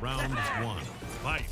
Round one. Fight.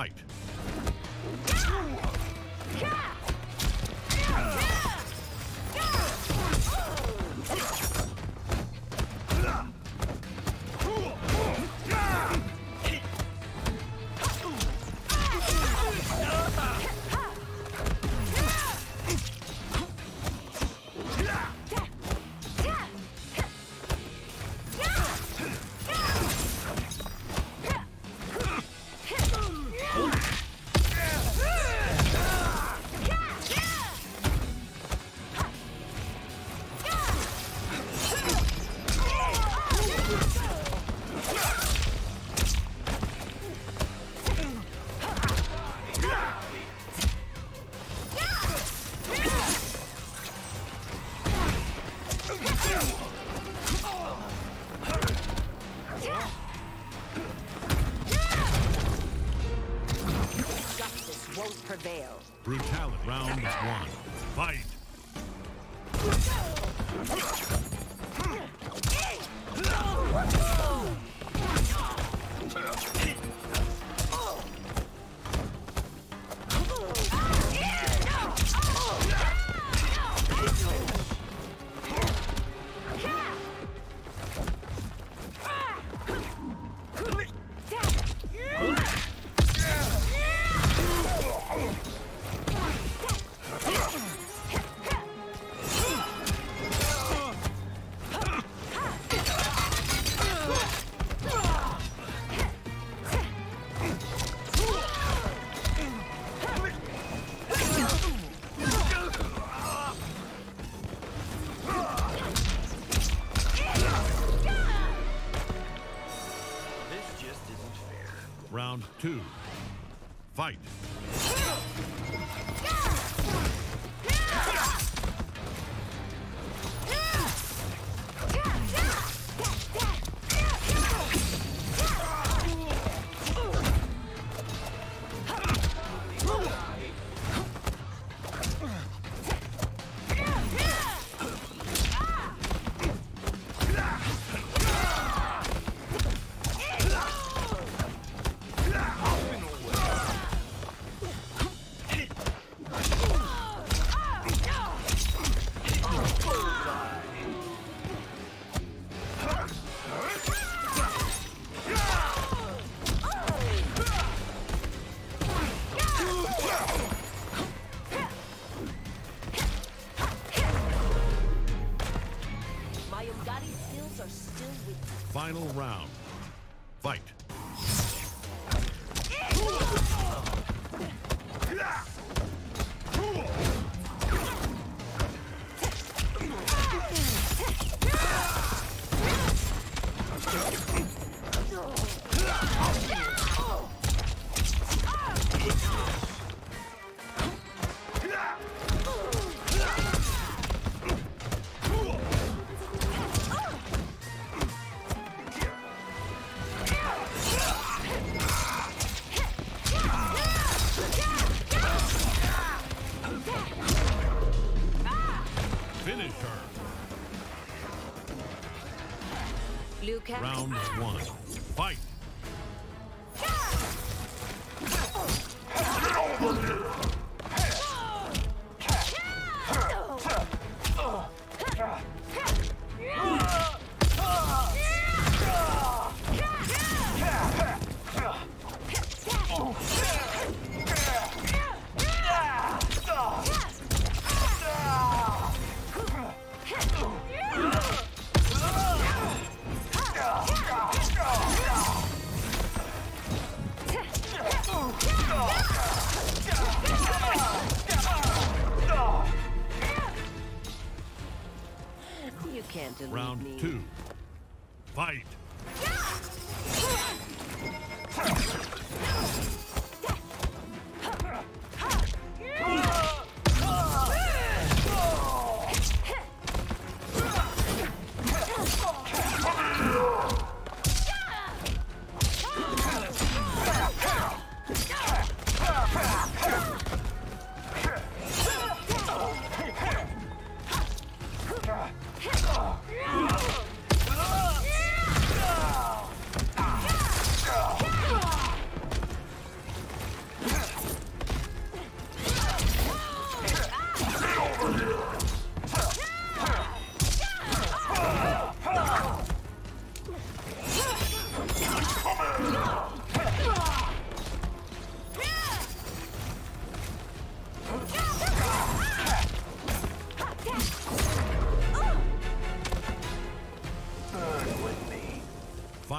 Fight. One. Can't Round me. two. Fight.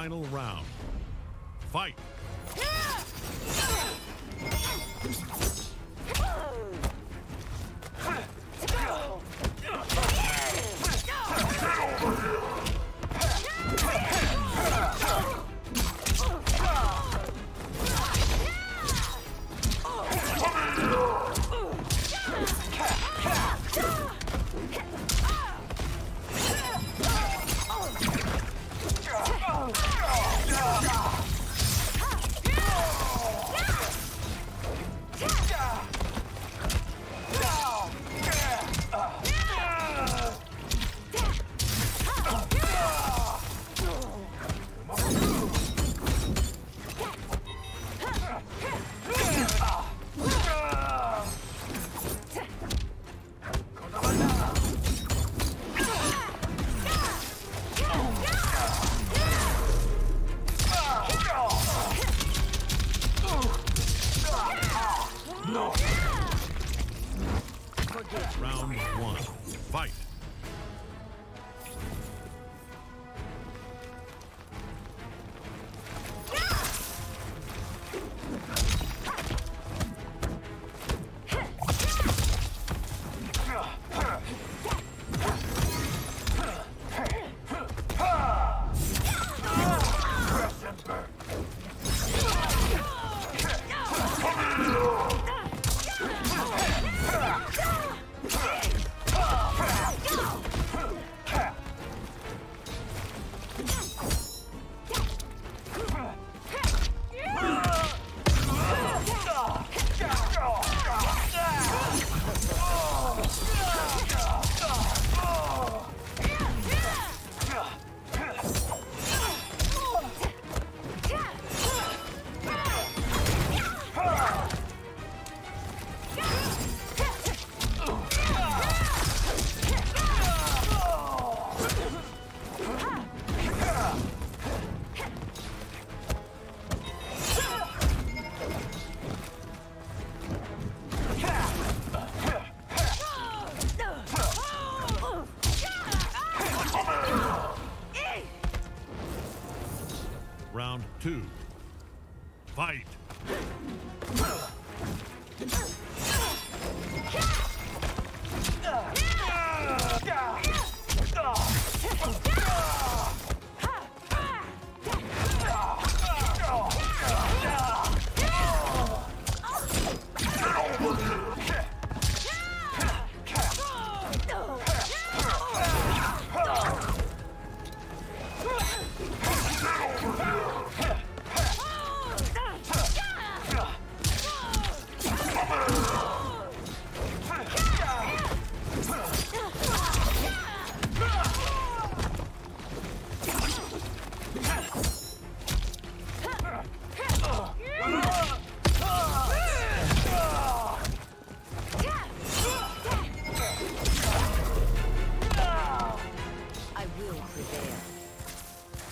Final round.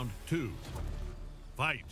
Round two. Fight.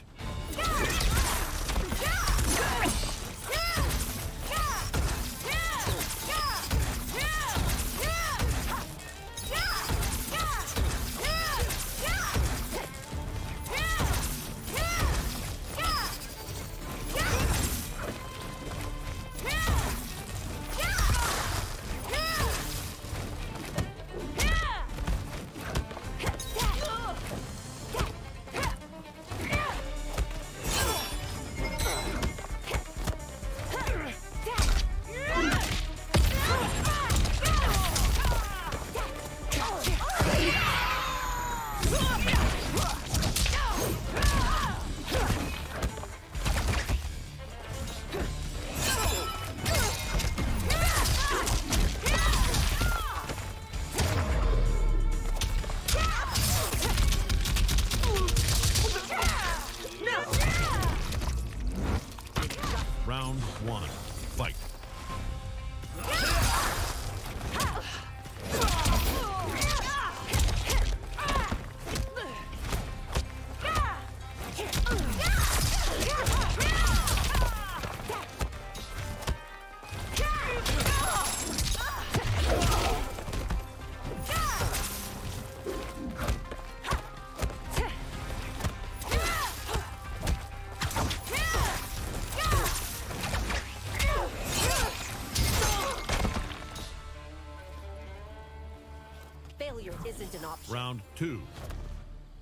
Failure isn't an option. Round two.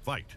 Fight.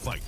Fight!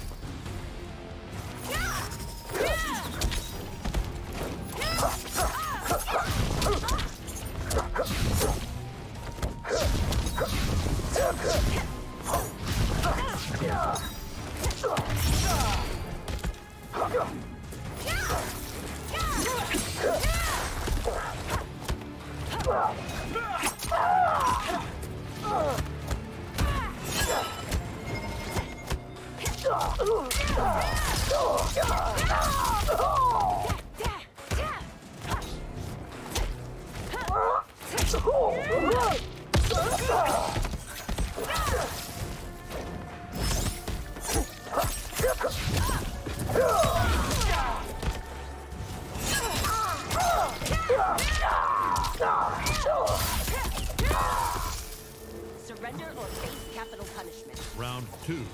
surrender or face capital punishment. Round two.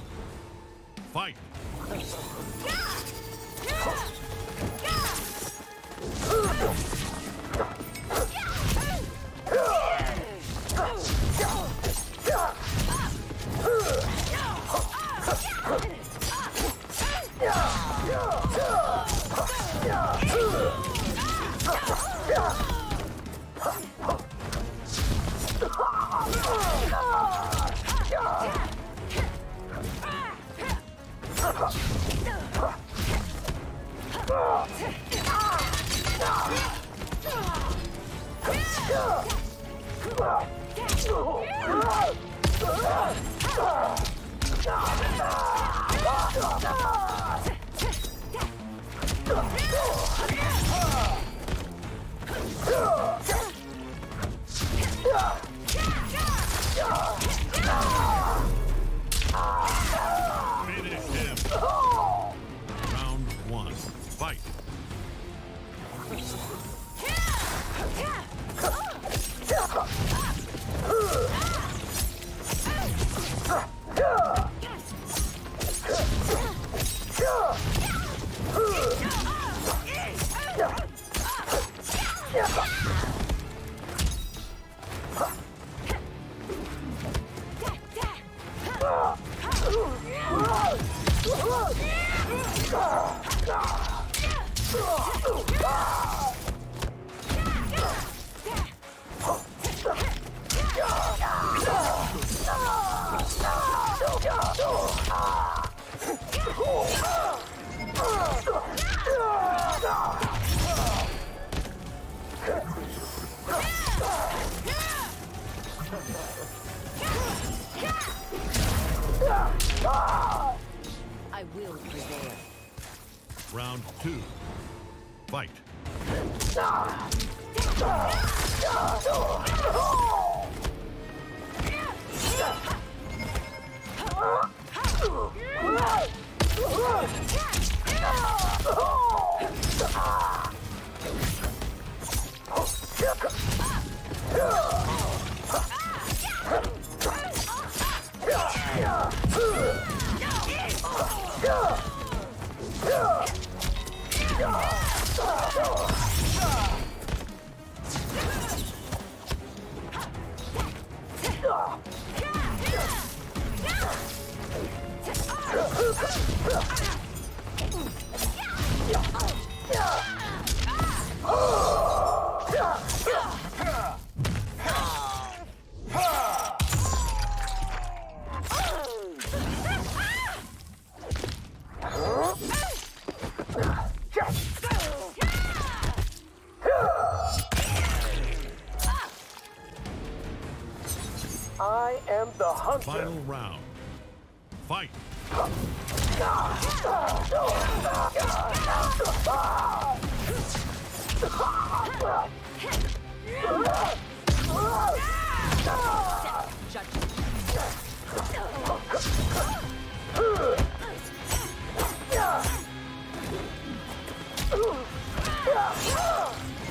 Fight. Yeah! Yeah! Yeah! Let's go.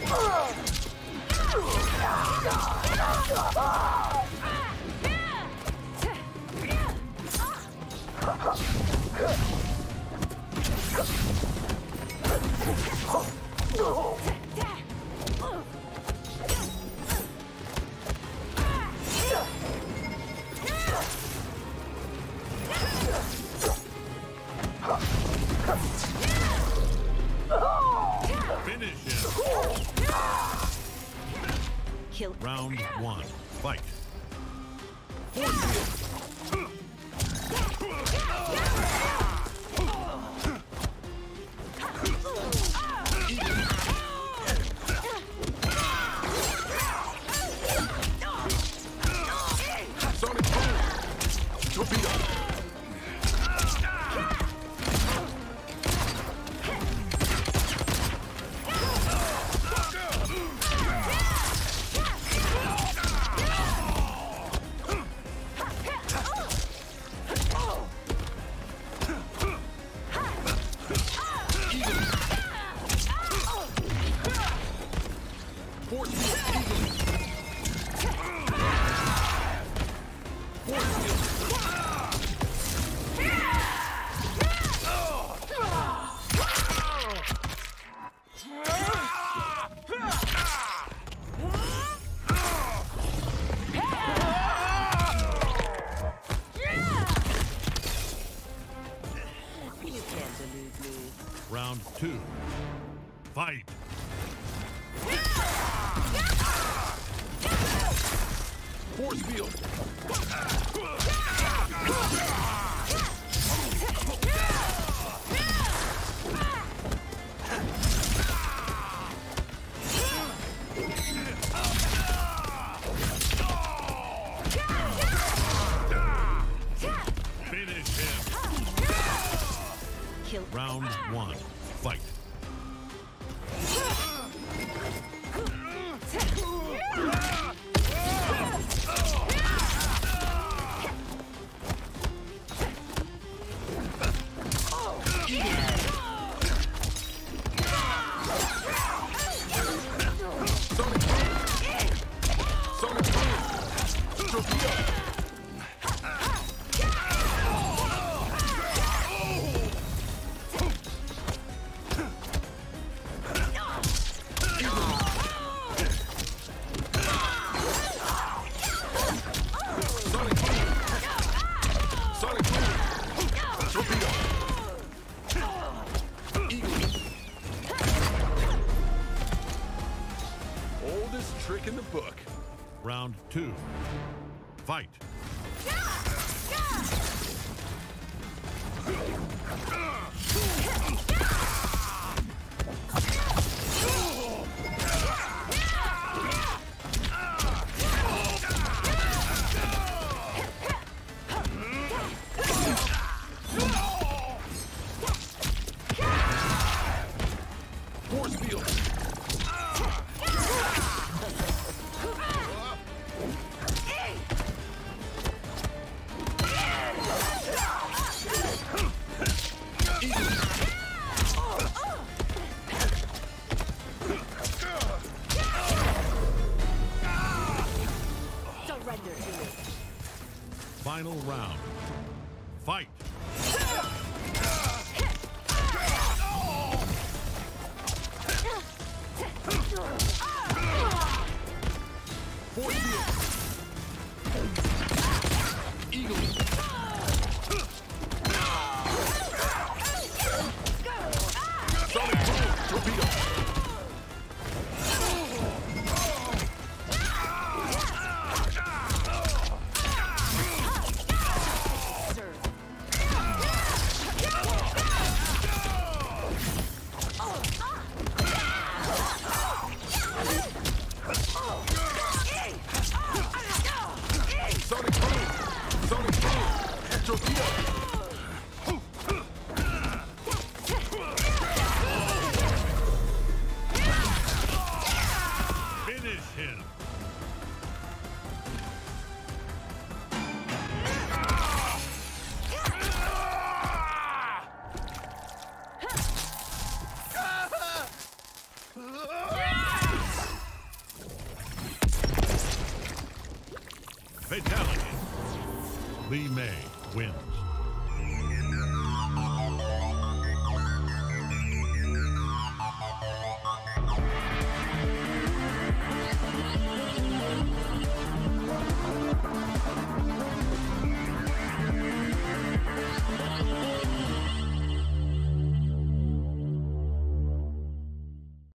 Finish Round one. Force field!